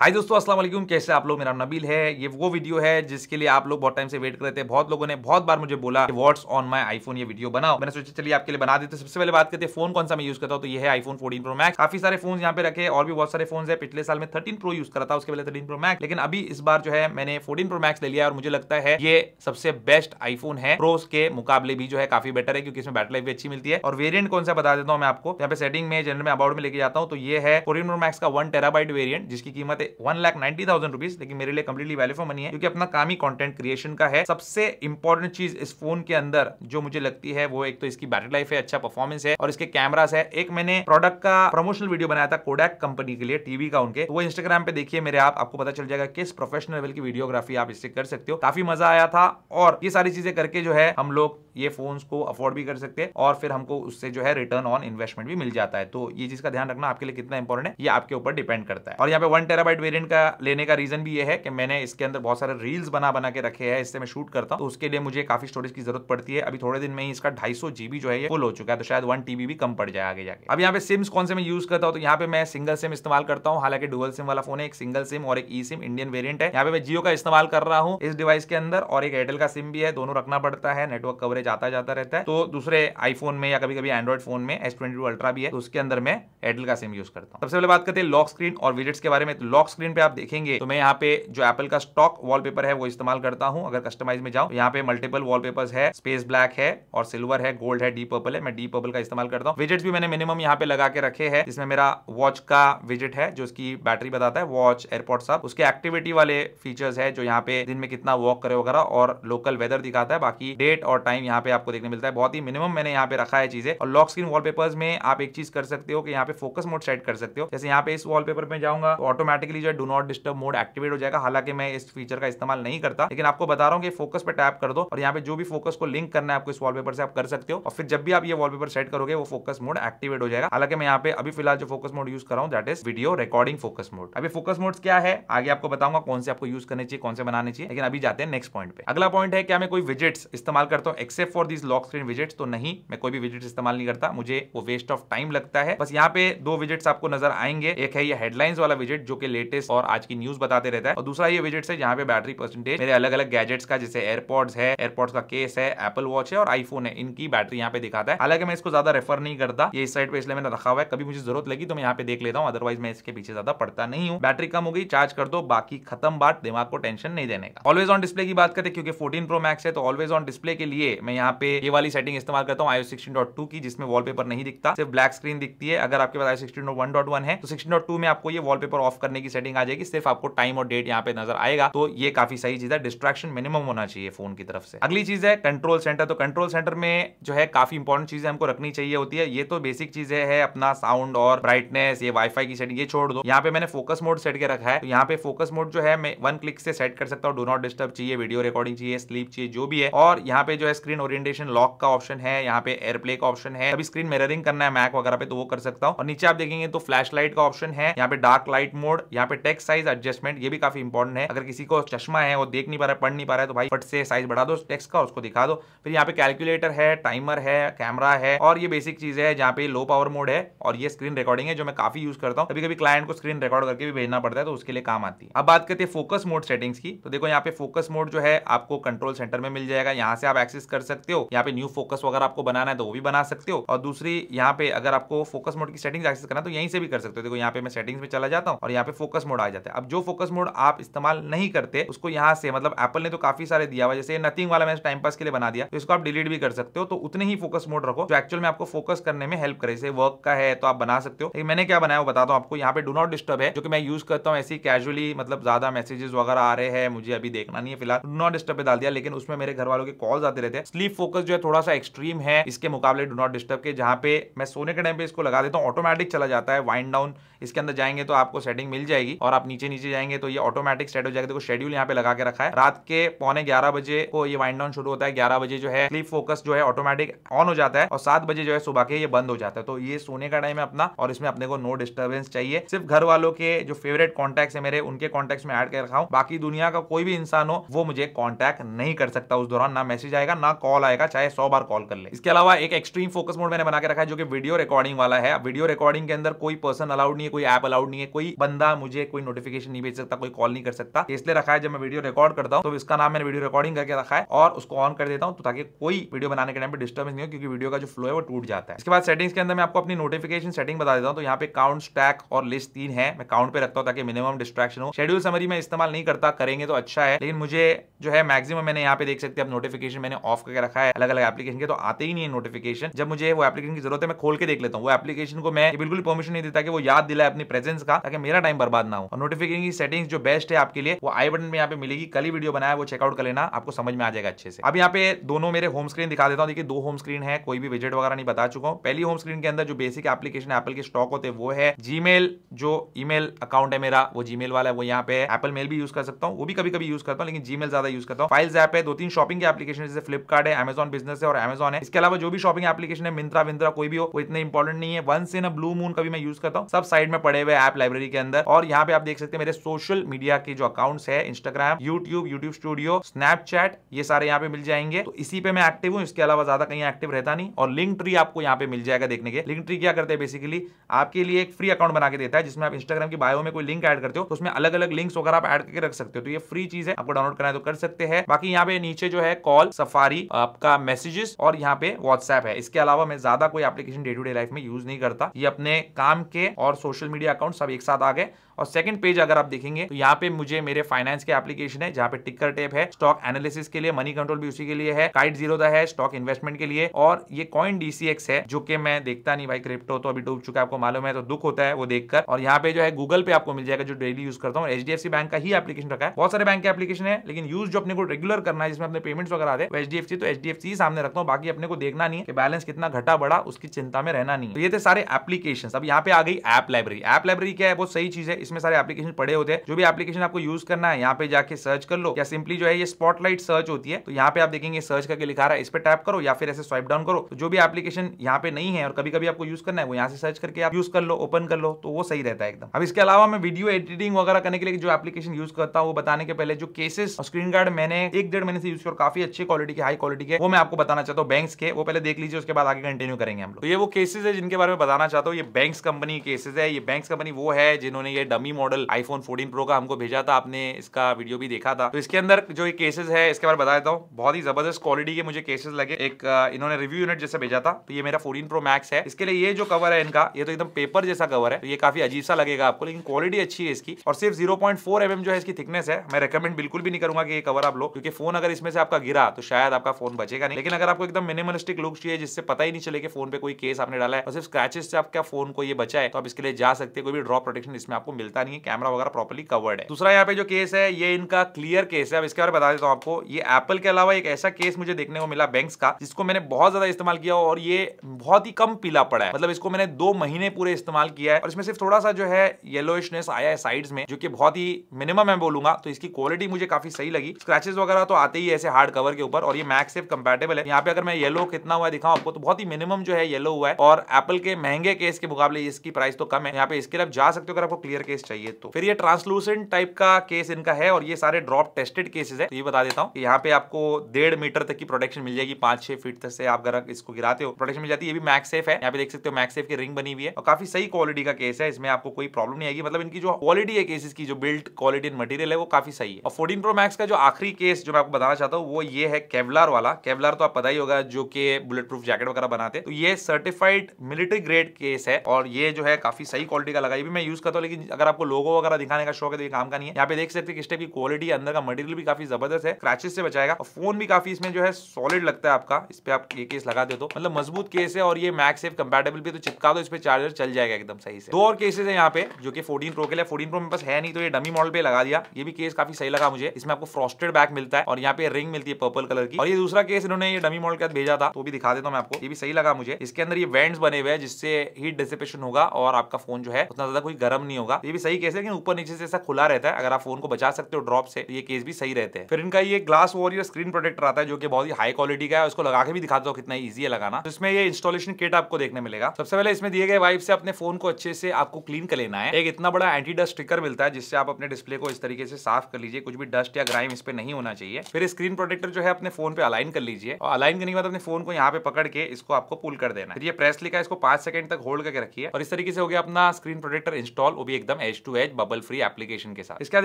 हाय दोस्तों, अस्सलाम वालेकुम। कैसे आप लोग? मेरा नबील है। ये वो वीडियो है जिसके लिए आप लोग बहुत टाइम से वेट कर रहे थे। बहुत लोगों ने बहुत बार मुझे बोला व्हाट्स ऑन माय आईफोन ये वीडियो बनाओ। मैंने सोचा, चलिए आपके लिए बना देते सबसे पहले बात करते हैं फ़ोन कौन सा मैं यूज़ करता हूँ? तो ये है आईफोन फोर्टीन प्रो मैक्स काफ़ी सारे फ़ोन यहाँ पे रखे और भी बहुत सारे फ़ोन है। पिछले साल में थर्टीन प्रो यूज़ करा था, उसके पहले थर्टीन प्रो मैक्स लेकिन अभी इस बार जो है, मैंने फोर्टीन प्रो मैक्स ले लिया और मुझे लगता है ये सबसे बेस्ट आईफोन है। प्रोस के मुकाबले भी जो है काफ़ी बेटर है, क्योंकि इसमें बैटरी लाइफ भी अच्छी मिलती है। और वेरियंट कौन सा बता देता हूँ मैं आपको? यहाँ पे सेटिंग में जनरल में अबाउट में लेके जाता हूँ। तो ये है फोर्टीन प्रो मैक्स का वन टेराबाइट वेरियंट जिसकी कीमत है one lakh ninety thousand rupees लेकिन मेरे लिए कंप्लीटली वैल्यू फॉर मनी है, क्योंकि अपना काम ही कंटेंट क्रिएशन का है। सबसे इंपॉर्टेंट चीज़ इस फ़ोन के अंदर जो मुझे लगती है, वो एक तो इसकी बैटरी लाइफ है अच्छा परफॉर्मेंस है, और इसके कैमरास है। एक मैंने प्रोडक्ट का प्रमोशनल वीडियो बनाया था कोडैक कंपनी के लिए टीवी का उनके। वो इंस्टाग्राम पे देखिए मेरे आप, आपको पता चल जाएगा किस प्रोफेशनल लेवल की वीडियोग्राफी आप इससे कर सकते हो। काफ़ी मज़ा आया था, और ये सारी चीज़ें करके जो है, हम लोग ये फोन्स को अफोर्ड भी कर सकते हैं, और फिर हमको उससे जो है रिटर्न ऑन इन्वेस्टमेंट भी मिल जाता है। तो ये चीज़ का ध्यान रखना आपके लिए कितना इंपॉर्टेंट है, ये आपके ऊपर डिपेंड करता है। और यहाँ पे वन टेराबाइट वेरियंट का लेने का रीजन भी ये है कि मैंने इसके अंदर बहुत सारे रील्स बना बना के रखे हैं, इससे मैं शूट करता हूँ। तो उसके लिए मुझे काफ़ी स्टोरेज की ज़रूरत पड़ती है। अभी थोड़े दिन में ही इसका ढाई सौ जीबी जो है ये फुल हो चुका है तो शायद वन टीबी भी कम पड़ जाए आगे जाके। अब यहाँ पे सिम्स कौन से मैं यूज़ करता हूँ? तो यहाँ पे मैं सिंगल सिम इस्तेमाल करता हूँ। हालाँकि डुअल सिम वाला फ़ोन है, एक सिंगल सिम और एक ई सिम इंडियन वेरियंट है। यहाँ पे मैं जियो का इस्तेमाल कर रहा हूँ इस डिवाइस के अंदर और एक एयरटेल का सिम भी है, दोनों रखना पड़ता है नेटवर्क कवरेज आता जाता रहता है। तो दूसरे आईफोन में या कभी कभी एंड्रॉइड फ़ोन में एस ट्वेंटी अल्ट्रा भी है तो उसके अंदर मैं एयरटेल का सिम यूज़ करता हूँ। सबसे पहले बात करते हैं लॉक स्क्रीन और विजिट्स के बारे में। लॉक स्क्रीन पे आप देखेंगे तो मैं यहाँ पे जो एप्पल का स्टॉक वॉलपेपर है, वो इस्तेमाल करता हूँ। अगर कस्टमाइज में जाऊँ, यहाँ पे मल्टीपल वॉलपेपर्स है स्पेस ब्लैक है और सिल्वर है गोल्ड है डीप पर्पल है। मैं डीप पर्पल का इस्तेमाल करता हूँ। विजिट्स भी मैंने मिनिमम यहाँ पे लगा के रखे है। जिसमें मेरा वॉच का विज़िट है, जो उसकी बैटरी बताता है वॉच एयरपोर्ट सब। उसके एक्टिविटी वाले फीचर्स है, जो यहाँ पे दिन में कितना वॉक करे वगैरह और लोकल वेदर दिखाता है। बाकी डेट और टाइम यहाँ पे आपको देखने मिलता है। बहुत ही मिनिमम मैंने यहाँ पे रखा है चीज़ें। और लॉक स्क्रीन वॉलपेपर्स में आप एक चीज़ कर सकते हो कि यहाँ पे फोकस मोड सेट कर सकते हो। जैसे यहाँ पे इस वॉलपेपर में जाऊँगा तो ऑटोमेटिकली जो है do not disturb mode activate हो जाएगा। हालाँकि मैं इस फीचर का इस्तेमाल नहीं करता, लेकिन आपको बता रहा हूँ कि फोकस पे टैप कर दो और यहाँ पे जो भी फोकस को लिंक करना है आपको इस वॉलपेपर से आप कर सकते हो। और फिर जब भी आप ये वॉलपेपर सेट करोगे, वो फोकस मोड एक्टिवेट हो जाएगा। हालाँकि मैं यहाँ पे अभी फ़िलहाल जो फोकस मोड यूज़ कर रहा हूँ that is video recording focus mode अभी फोकस मोड क्या है, आगे आपको बताऊँगा कौन से आपको यूज़ करने चाहिए, कौन से बनाने चाहिए, लेकिन अभी जाते हैं नेक्स्ट पॉइंट पे। अगला पॉइंट है क्या मैं कोई विजिट्स इस्तेमाल करता हूँ? Except for this lock screen widgets तो नहीं, मैं कोई भी विज़िट इस्तेमाल नहीं करता। मुझे वो वेस्ट ऑफ़ टाइम लगता है। बस यहाँ पे दो विजिट्स आपको नज़र आएँगे। एक है ये हेडलाइंस वाला विज़िट जो कि लेटेस्ट और आज की न्यूज़ बताते रहता है। और दूसरा ये विज़िट है, जहाँ पे बैटरी परसेंटेज मेरे अलग अलग गैजेट्स का, जैसे एयरपोर्ट्स है एयरपोर्ट्स का केस है एप्पल वॉच है और आईफोन है, इनकी बैटरी यहाँ पे दिखाता है। हालाँकि मैं इसको ज़्यादा रेफर नहीं करता, ये इस साइड पे इसलिए मैंने रखा हुआ है, कभी मुझे ज़रूरत लगी तो मैं यहाँ पे देख लेता हूँ अदरवाइज़ मैं इसके पीछे ज़्यादा पड़ता नहीं हूँ। बैटरी कम हो गई चार्ज कर दो, बाकी खत्म बात, दिमाग को टेंशन नहीं देने का। ऑलवेज ऑन डिस्प्ले की बात करते क्योंकि फोर्टीन प्रो मैक्स है तो ऑलवेज ऑन डिस्प्ले के लिए मैं यहाँ पे ये वाली सेटिंग इस्तेमाल करता हूँ डॉट टू की, जिसमें वॉलपेपर नहीं दिखता, सिर्फ़ ब्लैक स्क्रीन दिखती है। अगर आपके पास सिक्सटीन वन है तो सिक्सटीन डॉट टू में आपको ये वॉलपेपर ऑफ़ करने की सेटिंग आ जाएगी, सिर्फ़ आपको टाइम और डेट यहाँ पे नज़र आएगा। तो ये काफ़ी सही चीज़ है डिस्ट्रैक्शन मिनिमम होना चाहिए फ़ोन की तरफ़ से। अगली चीज़ है कंट्रोल सेंटर तो कंट्रोल सेंटर में जो है काफ़ी इंपॉर्टेंट चीज़ें हमको रखनी चाहिए होती है। ये तो बेसिक चीज़ें है, अपना साउंड और ब्राइटनेस ये वाईफाई की सेटिंग ये छोड़ दो। यहाँ पे मैंने फोकस मोड सेट के रखा है। तो यहाँ पे फोकस मोड जो है, मैं वन क्लिक से सेट कर सकता हूँ। डो नॉट डिस्टर्ब चाहिए वीडियो रिकॉर्डिंग चाहिए स्लीप चाहिए, जो भी है। और यहाँ पे जो है स्क्रीन ओरिएंटेशन लॉक का ऑप्शन है, यहाँ पे एयरप्ले का ऑप्शन है। अभी स्क्रीन मिररिंग करना है मैक वगैरह पे तो वो कर सकता हूँ। और नीचे आप देखेंगे तो फ्लैश लाइट का ऑप्शन है। यहाँ पे डार्क लाइट मोड यहाँ पे टेक्स्ट साइज़ एडजस्टमेंट ये भी काफ़ी इंपॉर्टेंट है। अगर किसी को चश्मा है, वो देख नहीं पा रहा है पढ़ नहीं पा रहा है तो भाई फट से साइज़ बढ़ा दो टेक्स्ट का, उसको दिखा दो। फिर यहाँ पे कैलकुलेटर है टाइमर है कैमरा है और ये बेसिक चीज़ है जहाँ पे लो पावर मोड है और ये स्क्रीन रिकॉर्डिंग है जो मैं काफ़ी यूज़ करता हूँ। कभी कभी क्लाइंट को स्क्रीन रिकॉर्ड करके भी भेजना पड़ता है तो उसके लिए काम आती है। अब बात करते हैं फोकस मोड सेटिंग्स की। तो देखो यहाँ पे फोकस मोड जो है आपको कंट्रोल सेंटर में मिल जाएगा। यहाँ से आप एक्सेस कर सकते हो। यहाँ पे न्यू फोकस वगैरह आपको बनाना है तो वो भी बना सकते हो। और दूसरी, यहाँ पे अगर आपको फोकस मोड की सेटिंग एक्सेस करना तो यहीं से भी कर सकते हो। देखो यहाँ पे मैं सेटिंग्स में चला जाता हूँ और यहाँ पे फोकस मोड आ जाता है। अब जो फोकस मोड आप इस्तेमाल नहीं करते, उसको यहाँ से मतलब एप्पल ने तो काफ़ी सारे दिया हुआ जैसे नथिंग वाला मैंने टाइम पास के लिए बना दिया तो इसको आप डिलीट भी कर सकते हो तो उतने ही फोकस मोड रखो, जो एक्चुअल में आपको फोकस करने में हेल्प करे, जैसे वर्क का है तो आप बना सकते हो। मैंने क्या बनाया, वो बताता हूँ आपको, यहाँ पे डू नॉट डिस्टर्ब है, जो कि मैं यूज़ करता हूँ, ऐसी कैजुअली मतलब ज़्यादा मैसेजेस वगैरह आ रहे हैं, मुझे अभी देखना नहीं है फ़िलहाल। डू नॉट डिस्टर्ब डाल दिया, लेकिन उसमें मेरे घर वालों के कॉल्स आते रहते हैं। स्लीप फोकस जो है थोड़ा सा एक्सट्रीम है, इसके मुकाबले डो नॉट डिस्टर्ब के, जहाँ पे मैं सोने के टाइम पे इसको लगा देता हूँ ऑटोमेटिक चला जाता है वाइंड डाउन इसके अंदर जाएँगे तो आपको सेटिंग मिल जाएगी। और आप नीचे नीचे जाएँगे तो ये ऑटोमेटिक सेट हो जाएगा। देखो शेड्यूल यहाँ पे लगा के रखा है। रात के पौने ग्यारह बजे को ये वाइंड डाउन शुरू होता है। ग्यारह बजे जो है स्लीप फोकस जो है ऑटोमेटिक ऑन हो जाता है और सात बजे जो है सुबह के ये बंद हो जाता है। तो ये सोने का टाइम है अपना और इसमें अपने को नो डिस्टर्बेंस चाहिए। सिर्फ़ घर वालों के जो फेवरेट कॉन्टैक्ट है मेरे, उनके कॉन्टैक्ट में ऐड कर रखा हूँ। बाकी दुनिया का कोई भी इंसान हो, वो मुझे कॉन्टैक्ट नहीं कर सकता उस दौरान। ना मैसेज आएगा, ना कॉल आएगा, चाहे सौ बार कॉल कर ले। इसके अलावा एक एक्सट्रीम फोकस मोड मैंने बना के रखा है, जो कि वीडियो रिकॉर्डिंग वाला है। वीडियो रिकॉर्डिंग के अंदर कोई पर्सन अलाउड नहीं है, कोई ऐप अलाउड नहीं है, कोई बंदा मुझे कोई नोटिफिकेशन नहीं भेज सकता, कोई कॉल नहीं कर सकता। इसलिए रखा है जब मैं वीडियो रिकॉर्ड करता हूँ तो इसका नाम मैंने वीडियो रिकॉर्डिंग करके रखा है और उसको ऑन कर देता हूँ तो ताकि कोई वीडियो बनाने के टाइम पे डिस्टर्बेंस नहीं हो, क्योंकि वीडियो का जो फ्लो है वो टूट जाता है। इसके बाद सेटिंग्स के अंदर मैं आपको अपनी नोटिफिकेशन सेटिंग बता देता हूँ। तो यहाँ पे काउंट स्टैक और लिस्ट तीन है। मैं काउंट पे रखता हूँ ताकि मिनिमम डिस्ट्रैक्शन हो। शेड्यूल समरी में इस्तेमाल नहीं करता, करेंगे तो अच्छा है, लेकिन मुझे जो है मैक्सिमम मैंने यहाँ पे देख सकते हैं नोटिफिकेशन मैंने ऑफ़ करके रखा है अलग अलग एप्लीकेशन के तो आते ही नहीं है नोटिफिकेशन जब मुझे वो एप्लीकेशन की ज़रूरत है, मैं खोल के देख लेता हूँ। वो एप्लीकेशन को मैं बिल्कुल परमिशन नहीं देता कि वो याद दिलाए अपनी प्रेजेंस का, ताकि मेरा टाइम बर्बाद ना हो। और नोटिफिकेशन की सेटिंग्स जो बेस्ट है आपके लिए, वो आई बटन में यहाँ पे मिलेगी। कल ही वीडियो बनाया वो चेकआउट कर लेना, आपको समझ में आ जाएगा अच्छे से। अब यहाँ पे दोनों मेरे होम स्क्रीन दिखा देता हूँ। देखिए, दो होम स्क्रीन है, कोई भी विजेट वगैरह नहीं बता चुका हूँ। पहली होम स्क्रीन के अंदर जो बेसिक एप्लीकेशन एप्पल के स्टॉक होते हैं वो है जीमेल जो ईमेल अकाउंट है मेरा, वो जीमेल वाला है, वो यहाँ पे एप्पल मेल भी यूज़ कर सकता हूँ, वो भी कभी कभी यूज़ करता हूँ, लेकिन जीमेल ज़्यादा यूज़ करता हूँ। फाइल्स ऐप है, दो तीन शॉपिंग के एप्लीकेशन जैसे फ्लिपकार्ट है अमेजॉन बिज़नेस है और अमेजॉन है। इसके अलावा जो भी शॉपिंग एप्लीकेशन है मिंत्रा विंत्रा कोई भी हो, वो इतने इंपॉर्टेंट नहीं है। वन से ना ब्लू मून कभी मैं यूज़ करता हूँ, सब साइड में पड़े हुए ऐप लाइब्रेरी के अंदर। और यहाँ पे आप देख सकते हैं मेरे सोशल मीडिया के जो अकाउंट्स है Instagram YouTube YouTube studio Snapchat ये सारे यहाँ पे मिल जाएँगे। तो इसी पे मैं एक्टिव हूँ, इसके अलावा ज़्यादा कहीं एक्टिव रहता नहीं। और लिंक ट्री आपको यहाँ पे मिल जाएगा देखने के। लिंक ट्री क्या करते हैं बेसिकली आपके लिए एक फ्री अकाउंट बना के देता है, जिसमें आप इंस्टाग्राम की बायो में कोई लिंक ऐड करते हो तो उसमें अलग अलग लिंक्स वगैरह आप ऐड करके रख सकते हो। तो ये फ्री चीज़ है, आपको डाउनलोड करना है तो कर सकते हैं। बाकी यहाँ पे नीचे जो है कॉल सफारी आपका मैसेजेस और यहाँ पे व्हाट्सएप है। इसके अलावा मैं ज़्यादा कोई application day to day life में यूज़ नहीं करता। ये अपने काम के और सोशल मीडिया अकाउंट सब एक साथ आ गए। और सेकंड पेज अगर आप देखेंगे तो यहाँ पे मुझे मेरे फाइनेंस के एप्लीकेशन है, जहाँ पे टिकर टेप है स्टॉक एनालिसिस के लिए मनी कंट्रोल भी उसी के लिए है काइट ज़ीरो है स्टॉक इन्वेस्टमेंट के लिए, और ये कॉइन डीसीएक्स है, जो कि मैं देखता नहीं भाई क्रिप्टो तो अभी डूब चुका है, आपको मालूम है तो दुख होता है वो देखकर। और यहाँ पे जो है गूगल पे आपको मिल जाएगा, जो डेली यूज़ करता हूँ एच डी बैंक का ही एप्लीकेशन रखा है। बहुत सारे बैंक के एप्लीकेशन है, लेकिन यूज़ जो अपने को रेगुलर करना है, जिसमें अपने पेमेंट्स वगैरह आते हैं एच तो एचडीएफसी ही सामने रखता हूँ। बाकी अपने को देखना नहीं है कि बैलेंस कितना घटा बढ़ा, उसकी चिंता में रहना नहीं तो ये थे सारे एप्लीकेशन अब यहाँ पे आ गई ऐप लाइब्रेरी ऐप लाइब्रेरी क्या है? बहुत सही चीज़ है। इसमें सारे एप्लीकेशन पड़े होते हैं। जो भी एप्लीकेशन आपको यूज़ करना है, यहाँ पे जाके सर्च कर लो। या सिंपली जो है ये स्पॉटलाइट सर्च होती है तो यहाँ पे आप देखेंगे सर्च करके लिखा रहा है। इस पे टैप करो या फिर ऐसे स्वाइप डाउन करो। तो जो भी एप्लीकेशन यहाँ पे नहीं है और कभी कभी आपको यूज़ करना है, वो यहाँ से सर्च करके आप यूज़ कर लो ओपन कर लो तो वो सही रहता है एकदम। अब इसके अलावा मैं वीडियो एडिटिंग वगैरह करने के लिए जो एप्लीकेशन यूज़ करता हूँ, वो बताने के पहले जो केसेस और स्क्रीन गार्ड मैंने एक डेढ़ महीने से यूज़ किया काफ़ी अच्छी क्वालिटी के हाई क्वालिटी के, वो मैं आपको बताना चाहता हूँ बैंक्स के। वो पहले देख लीजिए, उसके बाद आगे कंटिन्यू करेंगे हम लोग। तो ये वो केसेस है जिनके बारे में बताना चाहता हूँ। ये बैंक्स कंपनी केसेस है, ये बैंक्स कंपनी वो है जिन्होंने ये डमी मॉडल आईफोन 14 प्रो का हमको भेजा था, आपने इसका वीडियो भी देखा था। तो इसके अंदर जो ये केसेस है, इसके बारे में बता देता हूँ। बहुत ही ज़बरदस्त क्वालिटी के मुझे केसेस लगे। एक इन्होंने रिव्यू यूनिट जैसे भेजा था। तो ये मेरा फोर्टीन प्रो मैक्स है। इसके लिए ये जो कवर है इनका, ये तो एकदम पेपर जैसा कवर है। तो ये काफ़ी अजीब सा लगेगा आपको, लेकिन क्वालिटी अच्छी है इसकी। और सिर्फ़ zero point four M M जो है इसकी थिकनेस है, मैं रिकमेंड बिल्कुल भी नहीं करूँगा कि ये कवर आप लो, क्योंकि फ़ोन अगर इसमें से आपका गिरा तो शायद आपका फ़ोन बचेगा नहीं। लेकिन अगर आपको एकदम मिनिमलिस्टिक लुक चाहिए, जिससे पता ही नहीं चले कि फ़ोन पे कोई केस आपने डाला है, और सिर्फ़ स्क्रैचेस से आपका फ़ोन को ये बचा है तो आप इसके लिए जा सकते हैं, कोई भी ड्रॉप प्रोटेक्शन इसमें आपको मिलता नहीं है कैमरा वगैरह प्रॉपरली कवर्ड है। दूसरा यहाँ पे जो केस है, ये इनका क्लियर केस है। अब इसके बारे में बता देता हूँ आपको। ये एप्पल के अलावा एक ऐसा केस मुझे देखने को मिला बैंक्स का, जिसको मैंने बहुत ज़्यादा इस्तेमाल किया और ये बहुत ही कम पीला पड़ा है। मतलब इसको मैंने दो महीने पूरे इस्तेमाल किया है। और इसमें सिर्फ़ थोड़ा सा जो है येलोइशनेस आया है साइड्स में, जो कि बहुत ही मिनिमम मैं बोलूँगा। तो इसकी क्वालिटी मुझे काफ़ी सही लगी। स्क्रैचेस वगैरह तो आते ही ऐसे हार्ड कवर के ऊपर और ये मैक्स सेफ़ कंपेटेबल है। यहाँ पे अगर मैं येलो कितना हुआ दिखाऊँ आपको तो बहुत ही मिनिमम जो है येलो हुआ है। और एप्पल के महँगे केस के मुकाबले इसकी प्राइस तो कम है। यहाँ पे इसके लिए जा सकते हो अगर आपको क्लियर केस चाहिए तो फिर ये ट्रांसलूसेंट टाइप का केस इनका है और ये सारे ड्रॉप टेस्टेड केसेस है तो ये बता देता हूँ यहाँ पे आपको डेढ़ मीटर तक की प्रोटेक्शन मिल जाएगी, पाँच छह फीट तक से आप अगर इसको गिराते हो प्रोटेक्शन मिल जाती है। ये भी मैक्स सेफ़ है, यहाँ पे देख सकते हो मैक्स सेफ़ की रिंग बनी हुई है और काफ़ी सही क्वालिटी का केस है, इसमें आपको कोई प्रॉब्लम नहीं आएगी। मतलब इनकी जो क्वालिटी है केसेस की, जो बिल्ड क्वालिटी एंड मटेरियल है, वो काफ़ी सही है। और फोर्टीन प्रो मैक्स का जो आखिरी केस जो मैं आपको बताना चाहता हूँ, वो ये है केवलार वाला। केवलार तो आप पता ही होगा, जो कि बुलेट प्रूफ जैकेट वगैरह बनाते तो ये सर्टिफाइड मिलिट्री ग्रेड केस है और ये जो है काफ़ी सही क्वालिटी का लगा। ये भी मैं यूज़ करता हूँ, लेकिन अगर आपको लोगो वगैरह दिखाने का शौक है तो ये काम का नहीं है। यहाँ पे देख सकते किस टाइप की क्वालिटी अंदर का मटेरियल भी काफ़ी ज़बरदस्त है क्रैचेस से बचाएगा और फ़ोन भी काफ़ी इसमें जो है सॉलिड लगता है आपका। इस पे आप ये केस लगा दे तो। मतलब मज़बूत केस है और ये मैक्स सेफ़ कंपेटेबल भी तो चिपका दो, इस पे चार्जर चल जाएगा एकदम सही से। दो और केसेस है यहाँ पे, जो कि 14 प्रो के लिए। 14 प्रो में बस है नहीं तो ये डमी मॉडल पे लगा दिया। ये भी केस काफ़ी सही लगा मुझे। इसमें आपको फ्रॉस्टेड बैक मिलता है और यहाँ पे रिंग मिलती है पर्पल कलर की। और ये दूसरा केस इन्होंने ये डमी मॉडल के भेजा था तो भी दिखा देता हूँ मैं आपको। ये भी सही लगा मुझे। इसके अंदर ये वेंट्स बने हुए हैं, जिससे हीट डिसिपेशन होगा और आपका फ़ोन जो है उतना ज़्यादा कोई गर्म नहीं होगा। ये भी सही केस है, लेकिन ऊपर नीचे से ऐसा खुला रहता है। अगर आप फ़ोन को बचा सकते हो ड्रॉप से तो ये केस भी सही रहते हैं। फिर इनका ये ग्लास वॉरियर स्क्रीन प्रोटेक्टर आता है, जो कि बहुत ही हाई क्वालिटी का है, उसको लगा के भी दिखाता हूँ कितना ईजी है लगाना। तो इसमें ये इंस्टॉलेशन किट आपको देखने मिलेगा। सबसे पहले इसमें दिए गए वाइप से अपने फ़ोन को अच्छे से आपको क्लीन कर लेना है। एक इतना बड़ा एंटी डस्ट स्टिकर मिलता है, जिससे आप अपने डिस्प्ले को इस तरीके से साफ़ कर लीजिए। कुछ भी डस्ट या ग्राइम इस पे नहीं होना चाहिए। फिर स्क्रीन प्रोटेक्टर जो है, अपने फ़ोन पे अलाइन कर लीजिए। और अलाइन करने के बाद अपने फ़ोन को यहाँ पे पकड़ के इसको आपको पुल कर देना है। ये प्रेस लिखा है, इसको पाँच सेकंड तक होल्ड करके रखिए। और इस तरीके से हो गया अपना स्क्रीन प्रोटेक्टर इंस्टॉल वो भी एकदम system H two H bubble free application के साथ। इसके बाद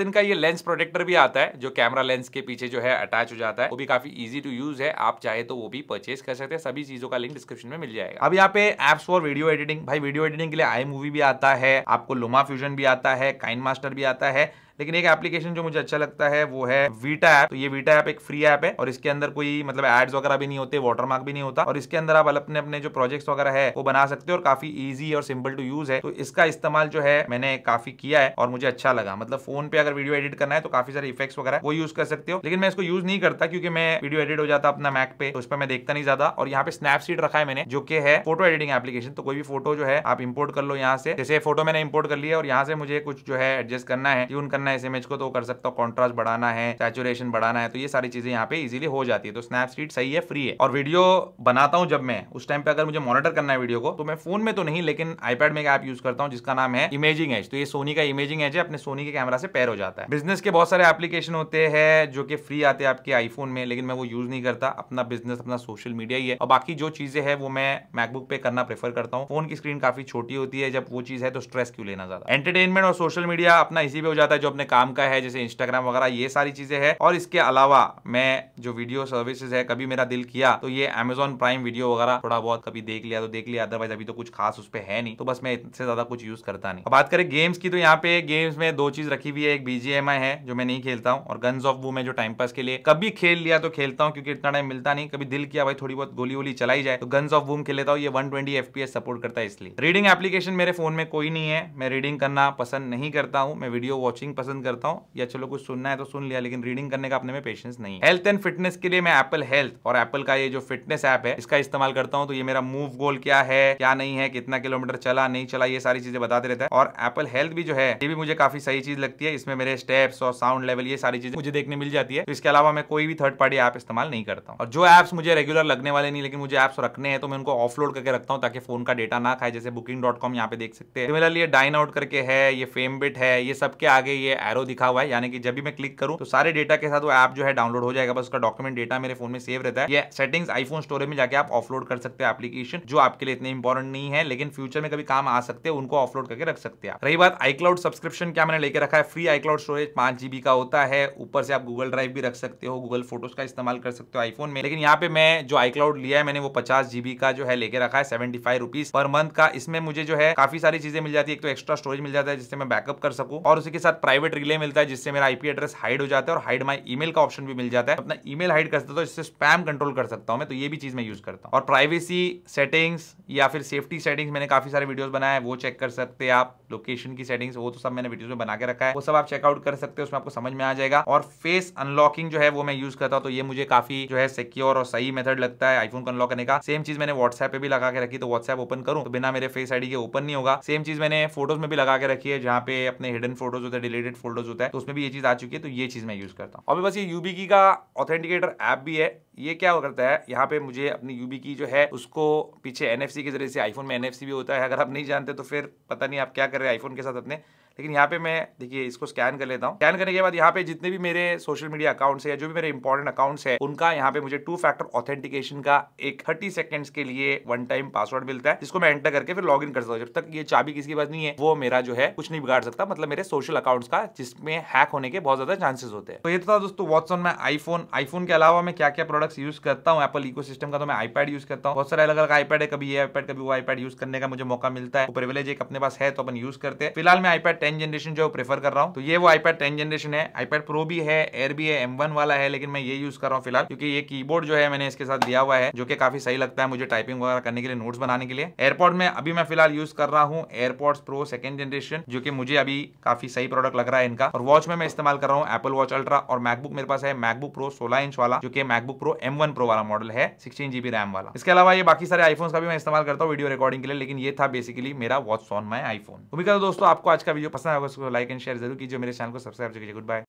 इनका ये लेंस प्रोटेक्टर भी आता है, जो कैमरा लेंस के पीछे जो है अटैच हो जाता है, वो भी काफ़ी इजी टू यूज़ है। आप चाहे तो वो भी परचेज कर सकते हैं। सभी चीज़ों का लिंक डिस्क्रिप्शन में मिल जाएगा। अब यहाँ पे एप्स फॉर वीडियो एडिटिंग भाई वीडियो एडिटिंग के लिए आई मूवी भी आता है, आपको लुमा फ्यूजन भी आता है काइन मास्टर भी आता है। लेकिन एक एप्लीकेशन जो मुझे अच्छा लगता है, वो है वीटा ऐप तो ये वीटा ऐप एक फ्री ऐप है और इसके अंदर कोई मतलब एड्स वगैरह भी नहीं होते वाटरमार्क भी नहीं होता और इसके अंदर आप अपने अपने जो प्रोजेक्ट्स वगैरह है, वो बना सकते हो और काफ़ी ईजी और सिंपल टू यूज़ है। तो इसका इस्तेमाल जो है, मैंने काफ़ी किया है और मुझे अच्छा लगा। मतलब फ़ोन पे अगर वीडियो एडिट करना है तो काफ़ी सारे इफेक्ट्स वगैरह वो यूज़ कर सकते हो। लेकिन मैं इसको यूज़ नहीं करता क्योंकि मैं वीडियो एडिट हो जाता अपना मैक पे तो उस पर मैं देखता नहीं ज़्यादा। और यहाँ पे स्नैपसीड रखा है मैंने, जो कि है फ़ोटो एडिटिंग एप्लीकेशन तो कोई भी फ़ोटो जो है, आप इंपोर्ट कर लो यहाँ से। जैसे फ़ोटो मैंने इंपोर्ट कर लिया और यहाँ से मुझे कुछ जो है एडजस्ट करना है ट्यून करना है इस इमेज को तो कर सकता हूँ कॉन्ट्रास्ट बढ़ाना है सैचुरेशन बढ़ाना है तो ये सारी चीज़ें यहाँ पे इजीली हो जाती है। तो स्नैपसीड सही है फ्री है। और वीडियो बनाता हूँ जब मैं, उस टाइम पे अगर मुझे मॉनिटर करना है वीडियो को तो मैं फ़ोन में तो नहीं, लेकिन आईपैड में एक ऐप यूज़ करता हूँ, जिसका नाम है इमेजिंग एज तो ये सोनी का इमेजिंग एज है, अपने सोनी के कैमरा से पैर हो जाता है। बिज़नेस के बहुत सारे एप्लीकेशन होते हैं, जो कि फ्री आते हैं आपके आईफोन में, लेकिन मैं वो यूज़ नहीं करता। अपना बिज़नेस अपना सोशल मीडिया ही है। और बाकी जो चीज़ें है, वो मैं मैकबुक पे करना प्रेफर करता हूँ। फ़ोन की स्क्रीन काफ़ी छोटी होती है, जब वो चीज़ है तो स्ट्रेस क्यों लेना ज़्यादा? एंटरटेनमेंट और सोशल मीडिया अपना इसी पे हो जाता है जो अपने काम का है, जैसे इंस्टाग्राम वगैरह, ये सारी चीज़ें हैं। और इसके अलावा मैं जो वीडियो सर्विसेज़ है, कभी मेरा दिल किया तो ये अमेजोन प्राइम वीडियो वगैरह थोड़ा बहुत कभी देख लिया तो देख लिया अदरवाइज़ अभी तो कुछ खास उस पर है नहीं। तो बस मैं इससे ज़्यादा कुछ यूज़ करता नहीं। बात करें गेम्स की तो यहाँ पे गेम्स में दो चीज़ रखी हुई है, एक बीजीएमआई है, जो मैं नहीं खेलता हूँ, और गन्स ऑफ़ वू में जो टाइम पास के लिए कभी खेल लिया तो खेलता हूँ, क्योंकि इतना टाइम मिलता नहीं। कभी दिल किया भाई, थोड़ी बहुत गोली वोली चलाई जाए तो गन्स ऑफ़ वूम खेल लेता हूँ, ये वन ट्वेंटी सपोर्ट करता है इसलिए। रीडिंग एप्लीकेशन मेरे फ़ोन में कोई नहीं है, मैं रीडिंग करना पसंद नहीं करता हूँ, मैं वीडियो वॉचिंग पसंद करता हूँ, या चलो कुछ सुनना है तो सुन लिया, लेकिन रीडिंग करने का अपने में पेशेंस नहीं हेल्थ एंड फिटनेस के लिए मैं एप्पल हेल्थ और एप्पल का ये जो फिटनेस ऐप है, इसका इस्तेमाल करता हूँ तो ये मेरा मूव गोल क्या है, क्या नहीं है, कितना किलोमीटर चला, नहीं चला, ये सारी चीज़ें बताते रहता है। और एप्पल हेल्थ भी जो है, ये भी मुझे काफ़ी सही चीज़ लगती है, इसमें मेरे स्टेप्स और साउंड लेवल ये सारी चीज़ें मुझे देखने मिल जाती है। तो इसके अलावा मैं कोई भी थर्ड पार्टी ऐप इस्तेमाल नहीं करता हूँ। और जो एप्स मुझे रेगुलर लगने वाले नहीं, लेकिन मुझे एप्स रखने हैं तो मैं उनको ऑफलोड करके रखता हूँ, ताकि फ़ोन का डेटा ना खाए, जैसे बुकिंग डॉट कॉम यहाँ पे देख सकते हैं। सिमिलरली डाइन आउट करके है, ये फेम बिट है, ये सबके आगे ये एरो दिखा हुआ है, यानी कि जब भी मैं क्लिक करूँ तो सारे डेटा के साथ वो ऐप जो है डाउनलोड हो जाएगा, बस उसका डॉक्यूमेंट डेटा मेरे फ़ोन में सेव रहता है। ये सेटिंग्स आईफोन स्टोरेज में जाके आप ऑफलोड कर सकते हैं एप्लीकेशन जो आपके लिए इतने इंपॉर्टेंट नहीं है, लेकिन फ्यूचर में कभी काम आ सकते हैं, उनको ऑफलोड करके रख सकते हैं रही बात आईक्लाउड सब्सक्रिप्शन क्या मैंने लेके रखा है? फ्री आईक्लाउड स्टोरेज पाँच जीबी का होता है, ऊपर से आप गूगल ड्राइव भी रख सकते हो गूगल फ़ोटोज़ का इस्तेमाल कर सकते हो आईफोन में। लेकिन यहाँ पे मैं जो आईक्लाउड लिया है, मैंने वो पचास जीबी का जो है लेके रखा है seventy five rupees per month का। इसमें मुझे जो है काफ़ी सारी चीज़ें मिल जाती है। एक तो एक्स्ट्रा स्टोरेज मिल जाता है, जिससे मैं बैकअप कर सकूँ, और उसी के साथ प्राइवेट रिले मिलता है, जिससे मेरा आईपी एड्रेस हाइड हो जाता है और हाइड माई ईमेल का ऑप्शन भी मिल जाता है। अपना ईमेल हाइड कर सकता हूँ, इससे स्पैम कंट्रोल कर सकता हूँ मैं तो ये भी चीज़ मैं यूज़ करता हूँ। और प्राइवेसी सेटिंग्स या फिर सेफ्टी सेटिंग्स मैंने काफ़ी सारे वीडियोज़ बनाए वो चेक कर सकते हैं आप। लोकेशन की सेटिंग्स, वो तो सब मैंने वीडियोस में बना के रखा है। वो सब आप चेकआउट कर सकते हैं, उसमें आपको समझ में आ जाएगा। और फेस अनलॉकिंग जो है, वो मैं यूज़ करता हूँ तो ये मुझे काफ़ी जो है सिक्योर और सही मेथड लगता है आईफोन को अनलॉक करने का। सेम चीज़ मैंने व्हाट्सएप पे भी लगा के रखी तो व्हाट्सएप ओपन करूँ तो बिना मेरे फेस आईडी के ओपन नहीं होगा। सेम चीज़ मैंने फ़ोटोज़ में भी लगा के रखी है, जहाँ पे अपने हिडन फ़ोटोज़ होते हैं डिलीटेड फ़ोटोज़ होता है तो उसमें भी ये चीज़ आ चुकी है तो ये चीज़ मैं यूज़ करता हूँ। अभी बस ये यूबी का ऑथेंटिकेटर ऐप भी है। ये क्या करता है, यहाँ पे मुझे अपनी यूबी की जो है, उसको पीछे एनएफसी के ज़रिए से आईफोन में एनएफसी भी होता है। अगर आप नहीं जानते तो फिर पता नहीं आप क्या कर रहे हैं आईफोन के साथ अपने। लेकिन यहाँ पे मैं, देखिए, इसको स्कैन कर लेता हूँ। स्कैन करने के बाद यहाँ पे जितने भी मेरे सोशल मीडिया अकाउंट्स है, जो भी मेरे इंपॉर्टेंट अकाउंट्स है, उनका यहाँ पे मुझे टू फैक्टर ऑथेंटिकेशन का एक थर्टी सेकंड्स के लिए वन टाइम पासवर्ड मिलता है, जिसको मैं एंटर करके फिर लॉग इन कर सकता हूँ। जब तक ये चाबी किसी के पास नहीं है, वो मेरा जो है, कुछ नहीं बिगाड़ सकता मतलब मेरे सोशल अकाउंट्स का, जिसमें हैक होने के बहुत ज़्यादा चांसेस होते हैं। तो ये था दोस्तों व्हाट्सऑन में आईफोन आईफोन के अलावा मैं क्या क्या प्रोडक्ट्स यूज़ करता हूँ एप्पल इको का तो मैं आईपैड यूज़ करता हूँ। बहुत सारे अलग अलग आईपैड है, कभी ये आईपैड कभी वो आईपैड यूज़ करने का मुझे मौका मिलता है। प्रिविलेज एक अपने पास है तो अपन यूज़ करते हैं। फ़िलहाल मैं आईपैड टेन जनरेशन जो प्रेफर कर रहा हूँ तो ये वो आईपैड टेन जनरेशन है। आईपैड प्रो भी है एयर भी है एम वाला है, लेकिन मैं ये यूज़ कर रहा हूँ फ़िलहाल, क्योंकि ये कीबोर्ड जो है मैंने इसके साथ लिया हुआ है, जो कि काफ़ी सही लगता है मुझे टाइपिंग वगैरह करने के लिए नोट्स बनाने के लिए। एयरपोर्ट में अभी मैं फ़िलहाल यूज़ कर रहा हूँ एयरपोर्ट्स प्रो सेकंड जनरेशन जो कि मुझे अभी काफ़ी सही प्रोडक्ट लग रहा है इनका। और वॉच में मैं इस्तेमाल कर रहा हूँ एप्पल वॉच अल्ट्रा और मैकबुक मेरे पास है मैकबुक प्रो सोलह इंच वाला, जो कि MacBook pro M one pro वाला मॉडल है सिक्सटीन जीबी रैम वाला। इसके अलावा ये बाकी सारे आईफोन का भी मैं इस्तेमाल करता हूँ वीडियो रिकॉर्डिंग के लिए, लेकिन ये था बेसिकली मेरा वॉच ऑन माई आईफोन उम्मीद करता दोस्तों, आपको आज का वीडियो पसंद आएगा, उसको लाइक एंड शेयर ज़रूर कीजिए मेरे चैनल को सब्सक्राइब कीजिए। Good bye